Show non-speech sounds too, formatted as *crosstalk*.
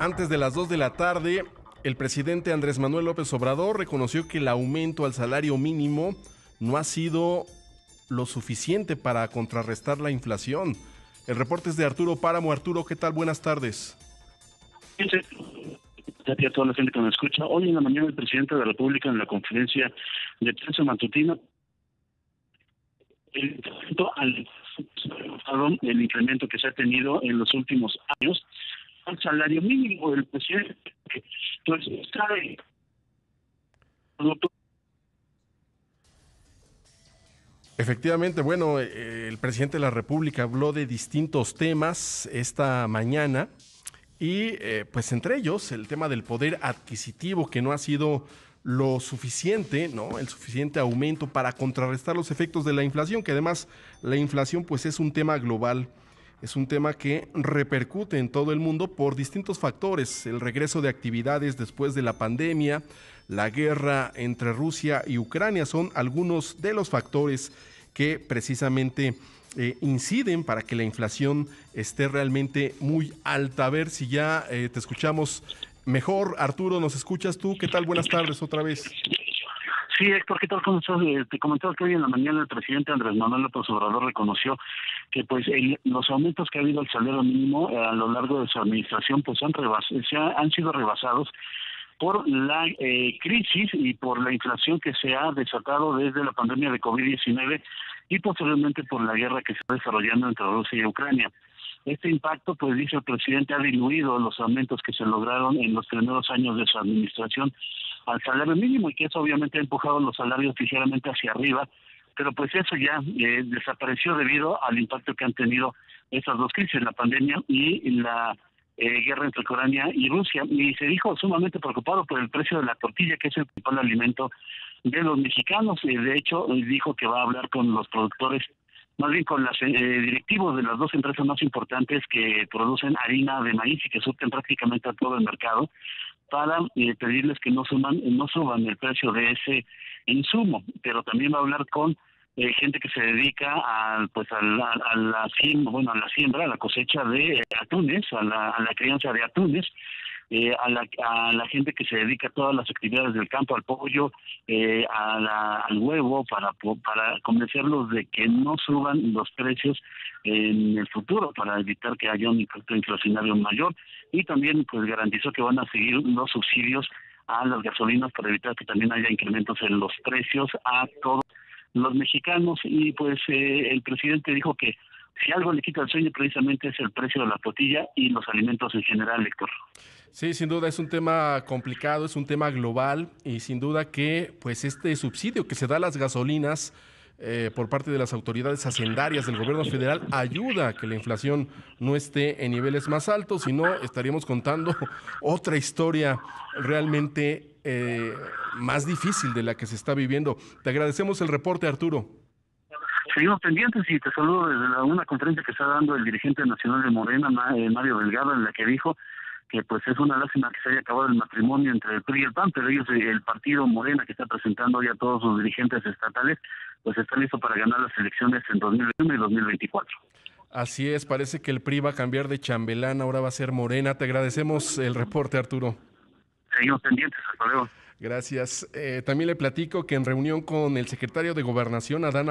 Antes de las 2 de la tarde, el presidente Andrés Manuel López Obrador reconoció que el aumento al salario mínimo no ha sido lo suficiente para contrarrestar la inflación. El reporte es de Arturo Páramo. Arturo, ¿qué tal? Buenas tardes. Gracias a toda la gente que me escucha. Hoy en la mañana el presidente de la República en la conferencia de prensa matutina el incremento que se ha tenido en los últimos años al salario mínimo del presidente. Pues está Efectivamente, bueno, eh, el presidente de la República habló de distintos temas esta mañana y eh, pues entre ellos el tema del poder adquisitivo que no ha sido lo suficiente, ¿no? El suficiente aumento para contrarrestar los efectos de la inflación, que además la inflación pues es un tema global, es un tema que repercute en todo el mundo por distintos factores, el regreso de actividades después de la pandemia, la guerra entre Rusia y Ucrania son algunos de los factores que precisamente eh, inciden para que la inflación esté realmente muy alta. A ver si ya eh, te escuchamos mejor. Arturo, ¿nos escuchas tú? ¿Qué tal? Buenas tardes otra vez. Sí, Héctor, ¿qué tal? ¿Cómo estás? Eh, te comentaba que hoy en la mañana el presidente Andrés Manuel López Obrador reconoció que pues los aumentos que ha habido al salario mínimo eh, a lo largo de su administración pues han, se han sido rebasados por la eh, crisis y por la inflación que se ha desatado desde la pandemia de COVID-19 y posteriormente por la guerra que se está desarrollando entre Rusia y Ucrania. Este impacto, pues dice el presidente, ha diluido los aumentos que se lograron en los primeros años de su administración al salario mínimo y que eso obviamente ha empujado los salarios ligeramente hacia arriba, pero pues eso ya eh, desapareció debido al impacto que han tenido estas dos crisis, la pandemia y la eh, guerra entre Ucrania y Rusia. Y se dijo sumamente preocupado por el precio de la tortilla, que es el principal alimento de los mexicanos. y de hecho, dijo que va a hablar con los productores más bien con los eh, directivos de las dos empresas más importantes que producen harina de maíz y que surten prácticamente a todo el mercado, para eh, pedirles que no suman, no suban el precio de ese insumo, pero también va a hablar con eh, gente que se dedica a, pues a la, siembra, bueno, a la siembra, a la cosecha de atunes, a la, a la crianza de atunes, eh, a, la, a la gente que se dedica a todas las actividades del campo, al pollo, eh, a la, al huevo, para, para convencerlos de que no suban los precios en el futuro, para evitar que haya un impacto inflacionario mayor. Y también pues garantizó que van a seguir los subsidios a las gasolinas para evitar que también haya incrementos en los precios a todos los mexicanos. Y pues eh, el presidente dijo que si algo le quita el sueño precisamente es el precio de la tortilla y los alimentos en general, Héctor. Sí, sin duda es un tema complicado, es un tema global y sin duda que pues este subsidio que se da a las gasolinas eh, por parte de las autoridades hacendarias del gobierno federal ayuda a que la inflación no esté en niveles más altos, sino estaríamos contando *laughs* otra historia realmente eh, más difícil de la que se está viviendo. Te agradecemos el reporte, Arturo. Seguimos pendientes y te saludo desde una conferencia que está dando el dirigente nacional de Morena, eh, Mario Delgado, en la que dijo que pues es una lástima que se haya acabado el matrimonio entre el PRI y el PAN, pero ellos, el partido Morena que está presentando hoy a todos sus dirigentes estatales, pues está listo para ganar las elecciones en 2021 y 2024. Así es, parece que el PRI va a cambiar de chambelán, ahora va a ser Morena. Te agradecemos el reporte, Arturo. Seguimos pendientes, hasta luego. Gracias. Eh, también le platico que en reunión con el secretario de Gobernación, Adán